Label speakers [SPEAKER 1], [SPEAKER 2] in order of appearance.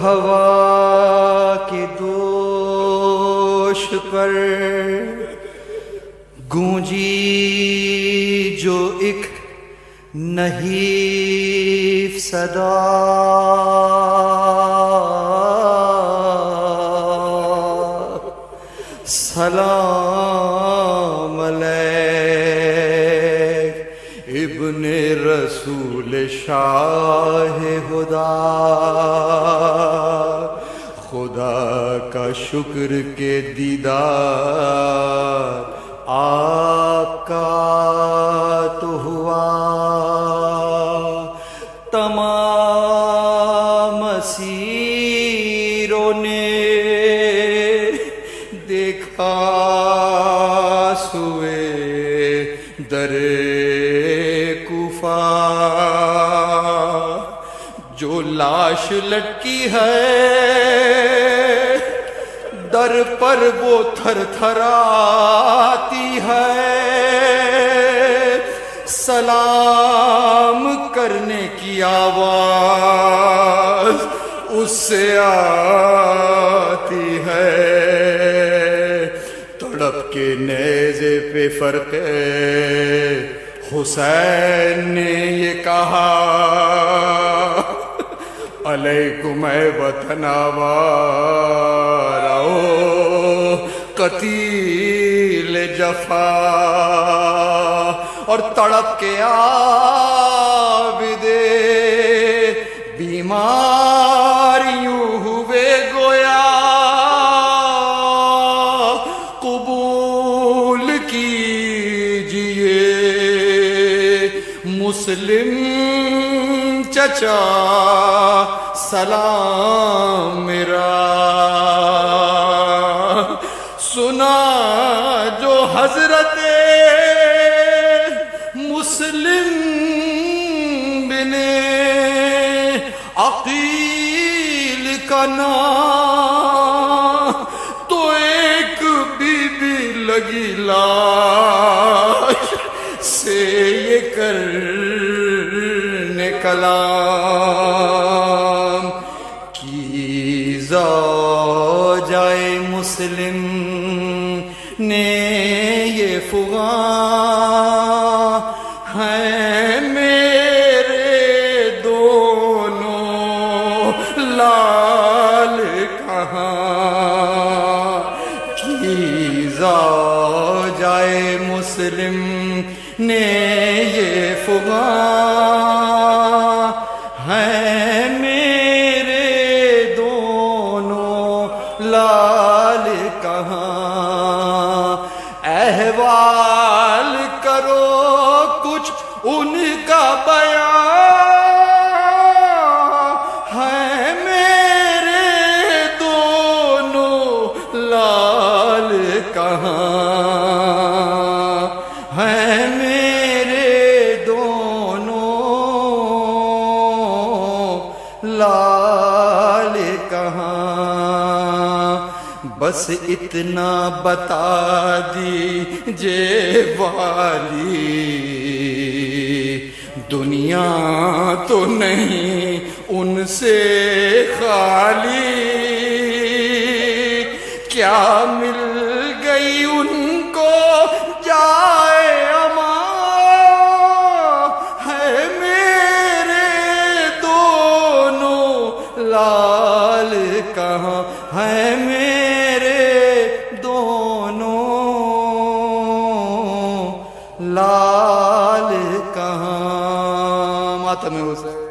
[SPEAKER 1] ہوا کے دوش پر گونجی جو ایک نہیں صدا سلام علیک ابن رسول شاہ خدا۔ خدا کا شکر کے دیدار آپ کا تو ہوا۔ تمام سیروں نے در کوفہ جو لاش لٹکی ہے در پر وہ تھر تھر آتی ہے سلام کرنے کی آواز اس سے آتی ہے تڑپ کے نیزے پہ فرق حسین نے یہ کہا، علیکم اے وطن آوارا، او قتیل جفا۔ اور تڑپ کے آبدے بیمار مسلم چچا، سلام میرا۔ سنا جو حضرت مسلم بنے عقیل کا نام تو ایک بی بی لگی لاش سے یہ کرنے کلام کی جائے مسلم نے یہ فغاں ہیں میرے دونوں لال کہاں کی جائے مسلم نے یہ فغاں ہیں میرے دونوں لال کہاں؟ احوال کرو کچھ ان کا بیان۔ ہے میرے دونوں لال کہاں؟ ہے میرے کہاں بس اتنا بتا دیجیے والی دنیا تو نہیں، ان سے خالی۔ کیا مل گئی ان کو؟ جائے اما ہے میرے دونوں لال کہاں ہے میرے دونوں۔ لال کہاں؟ ماتم حسین